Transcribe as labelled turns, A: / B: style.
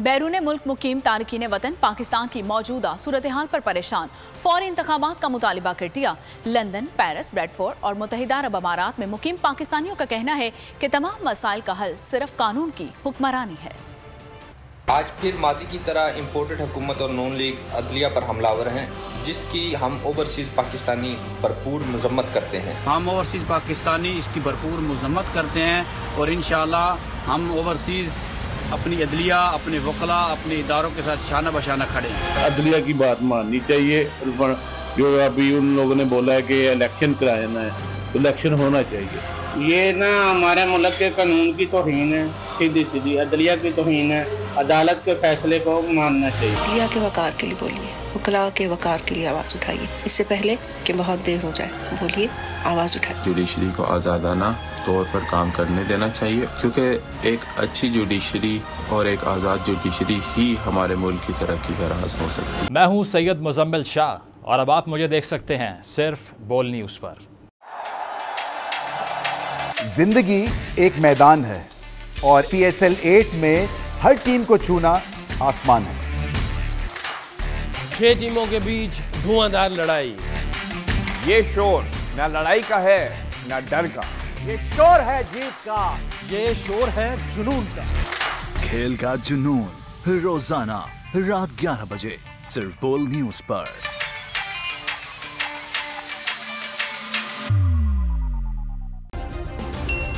A: बैरून मुल्क मुकीम तारकिन वतन पाकिस्तान की मौजूदा सूरत हाल पर परेशान। फौरी इंतबात का मुतालबा कर दिया। लंदन पेरिस ब्रेडफोर्ड और मुतहदा अरब अमारात में मुकीम पाकिस्तानियों का कहना है कि तमाम मसाइल का हल सिर्फ़ कानून की हुक्मरानी है।
B: आज फिर माजी की तरह इम्पोर्टेड हुकूमत और नॉन लीग अदलिया पर हमलावर हैं जिसकी हम ओवरसीज़ पाकिस्तानी भरपूर मजम्मत करते हैं।
C: हम ओवरसीज़ पाकिस्तानी इसकी भरपूर मजम्मत करते हैं और इन हम ओवरसीज़ अपनी अदलिया अपने वकला अपने इदारों के साथ शाना बशाना खड़े हैं।
D: अदलिया की बात माननी चाहिए जो अभी उन लोगों ने बोला है कि इलेक्शन कराना है तो इलेक्शन होना चाहिए।
E: ये ना हमारे मुल्क के कानून की तोहन है सीधी सीधी अदलिया की तोहन है। अदालत के फैसले को मानना चाहिए।
F: अदलिया के वकार के लिए बोलिए वकला के वकार के लिए आवाज़ उठाइए। इससे पहले कि बहुत देर हो जाए बोलिए आवाज़ उठाइए।
G: जुडिशरी को आज़ादाना तौर पर काम करने देना चाहिए क्योंकि एक अच्छी जुडिशरी और एक आज़ाद जुडिशरी ही हमारे मुल्क की तरक्की का राज हो सकती है।
H: मैं हूँ सैयद मुजम्मिल शाह और अब आप मुझे देख सकते हैं सिर्फ़ बोल न्यूज़ पर।
I: ज़िंदगी एक मैदान है और पी एस एल एट में हर टीम को छूना आसमान है।
J: छह टीमों के बीच धुआंधार लड़ाई।
K: ये शोर ना लड़ाई का है ना डर का।
L: ये शोर है जीत का।
M: ये शोर है जुनून का।
N: खेल का जुनून रोज़ाना रात 11 बजे सिर्फ़ बोल न्यूज़ पर।